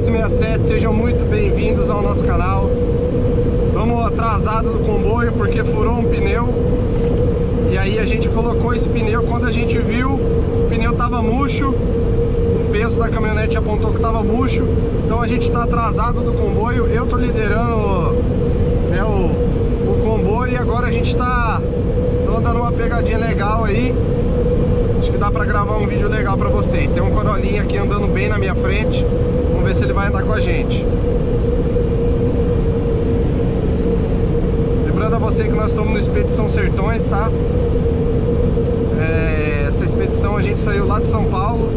367, sejam muito bem-vindos ao nosso canal. Estamos atrasados do comboio porque furou um pneu. E aí a gente colocou esse pneu, quando a gente viu, o pneu tava murcho. O peso da caminhonete apontou que tava murcho. Então a gente está atrasado do comboio. Eu tô liderando né, o, o comboio e agora a gente está dando uma pegadinha legal aí Acho que dá pra gravar um vídeo legal pra vocês Tem um Corolinha aqui andando bem na minha frente ver se ele vai andar com a gente. Lembrando a você que nós estamos no Expedição Sertões, tá? É, essa expedição a gente saiu lá de São Paulo.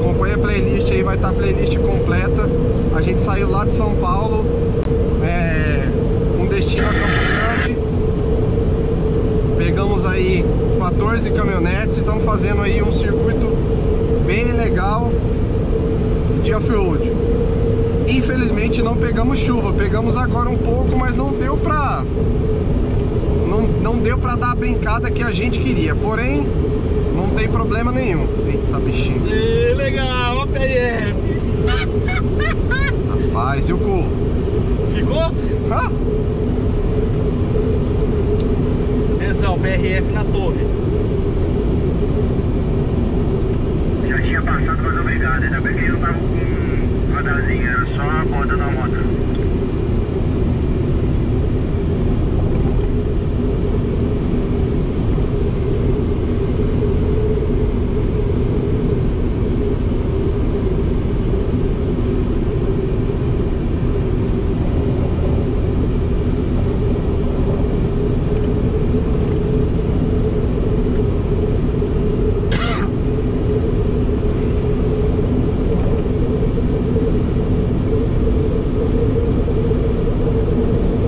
Acompanha a playlist aí, vai estar tá a playlist completa. A gente saiu lá de São Paulo é, Um destino a Campo Grande. Pegamos aí 14 caminhonetes e estamos fazendo aí um circuito bem legal off-road. Infelizmente não pegamos chuva, pegamos agora um pouco, mas não deu pra não, não deu pra dar a brincada que a gente queria. Porém, não tem problema nenhum. Eita bichinho. E, legal, PF. Rapaz, e o cu? Ficou? Hã? Atenção, PRF na torre. Já tinha passado, mas obrigado. Ainda bem que não tava com radarzinho, era só a borda da moto.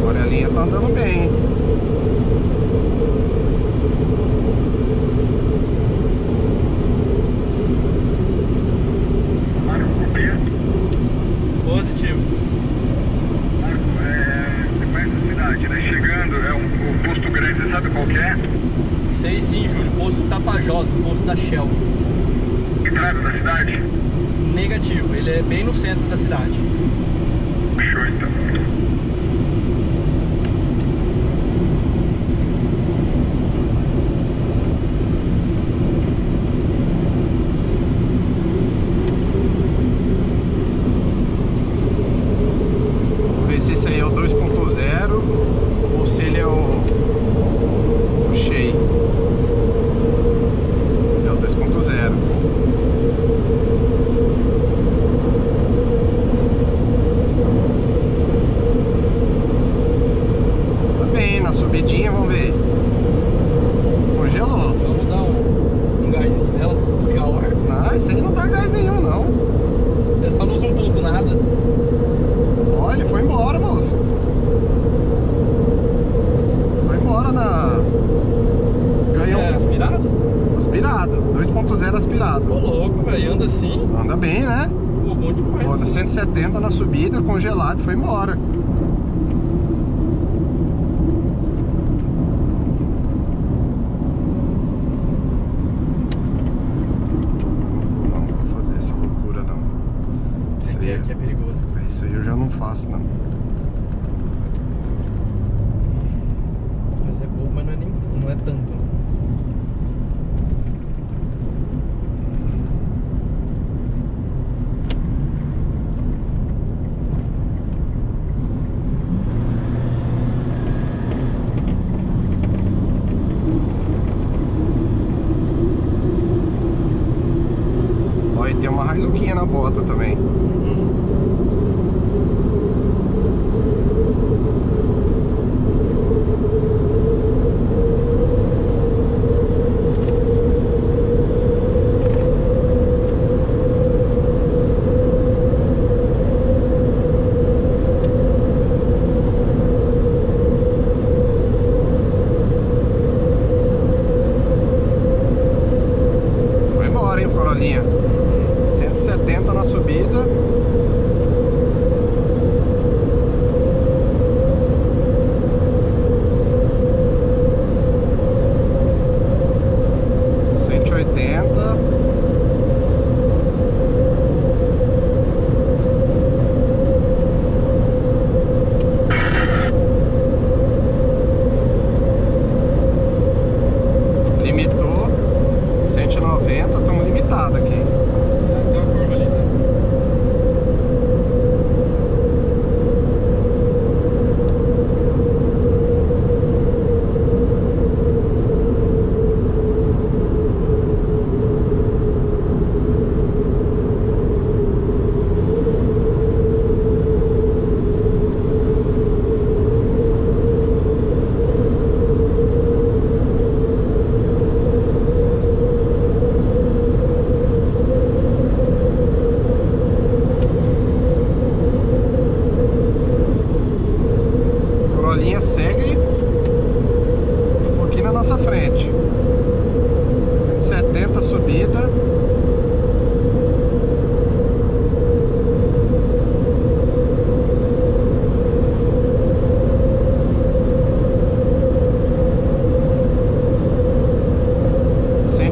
A Aurelinha tá andando bem, hein? Marco, copia. Positivo. Marco, é. Você conhece a cidade, né? Chegando, é um, o posto grande, você sabe qual que é? Sei sim, Júlio. Posto Tapajós, o posto da Shell. Entrada da cidade? Negativo, ele é bem no centro da cidade. Show então. Vamos ver se esse aí é o 2.0 ou se ele é o, o Shea. É o 2.0. Tá bem, na subidinha, vamos ver. Congelou. Vamos dar um, um gásinho nela, desligar o ar. Ah, isso aí não dá gás nenhum, não. É só não usa um ponto nada. Olha, foi embora, moço. Foi embora na. Ganhou É aspirado? aspirado. 2.0 aspirado. Ô louco, velho, anda assim. Anda bem, né? Pô, bom demais. Pô, 170 na subida, congelado, foi embora. Não vou fazer essa loucura, não. Isso aí, Aqui é perigoso. isso aí eu já não faço, não. Mas é pouco, mas não é, nem, não é tanto. né? Ó, e tem uma Hiluquinha na bota também. Foi embora, hein, o Corolinha. 170 na subida. Cento e oitenta. limitado aqui. Tem uma curva ali, né? Segue um pouquinho na nossa frente. 170 subida.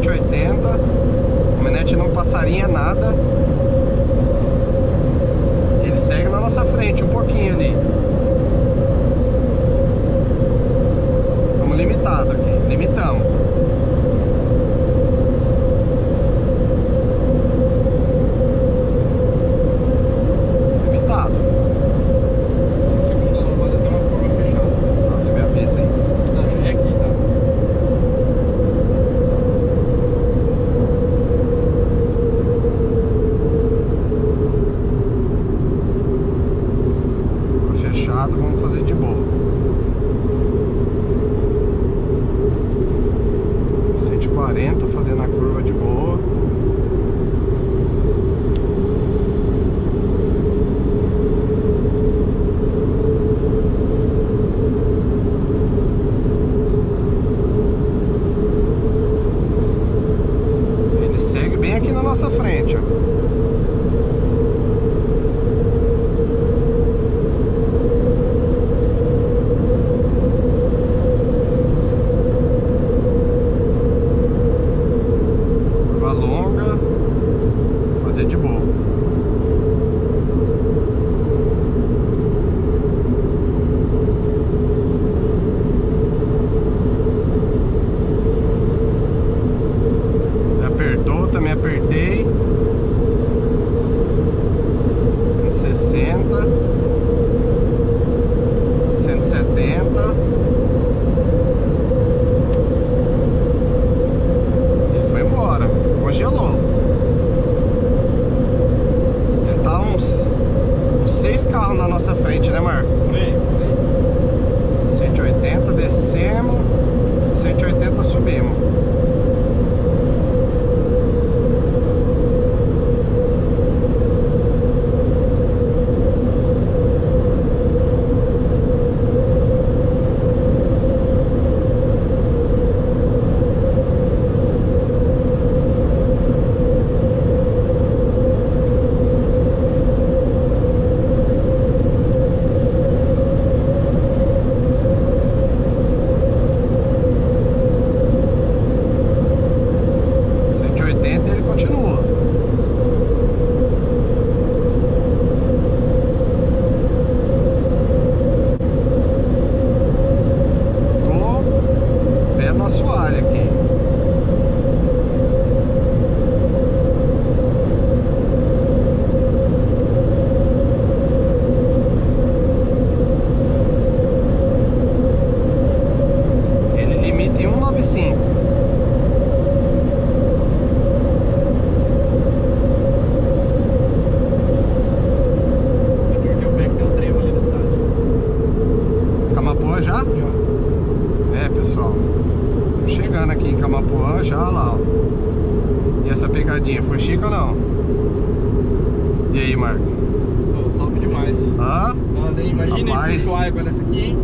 Oitenta, caminhonete não passaria nada. Northampton. Pegadinha. Foi chique ou não? E aí, Marco? Pô, top demais. Hã? Aí, imagina Rapaz. aí, nessa aqui, hein?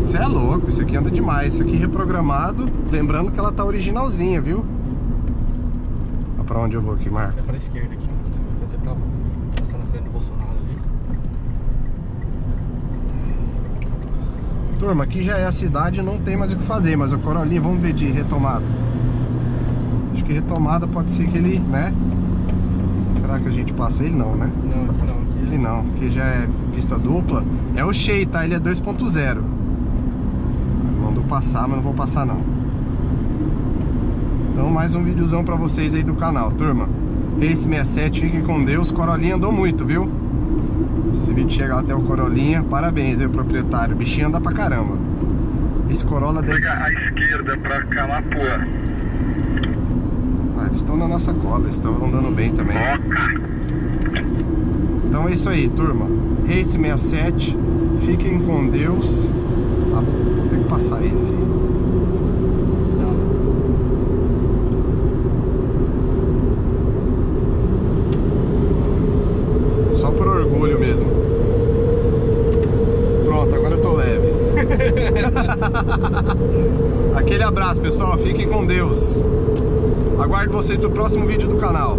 Você é louco, isso aqui anda demais. Isso aqui reprogramado. Lembrando que ela tá originalzinha, viu? Ó pra onde eu vou aqui, Marco? É pra esquerda aqui, ó. Você vai fazer pra lá. Passar na frente do Bolsonaro ali. Turma, aqui já é a cidade, não tem mais o que fazer, mas o Corolinha, vamos ver de retomada. Acho que retomada pode ser que ele, né? Será que a gente passa ele? Não, né? Não, aqui não. Aqui, Aqui não, porque já é pista dupla. É o Shea, tá? Ele é 2.0. Mandou passar, mas não vou passar não. Então mais um videozão pra vocês aí do canal, turma. Race 67, fiquem com Deus. Corolinha andou muito, viu? Esse vídeo chegar até o Corolinha, parabéns, viu, proprietário. O bichinho anda pra caramba. Esse Corolla deve Pega a esquerda pra Camapuã. Ah, eles estão na nossa cola, eles estão andando bem também. Então é isso aí, turma. Race 67, fiquem com Deus. Ah, vou ter que passar ele aqui. Só por orgulho mesmo. Pronto, agora eu tô leve. Aquele abraço, pessoal. Fiquem com Deus. Aguardo vocês no próximo vídeo do canal.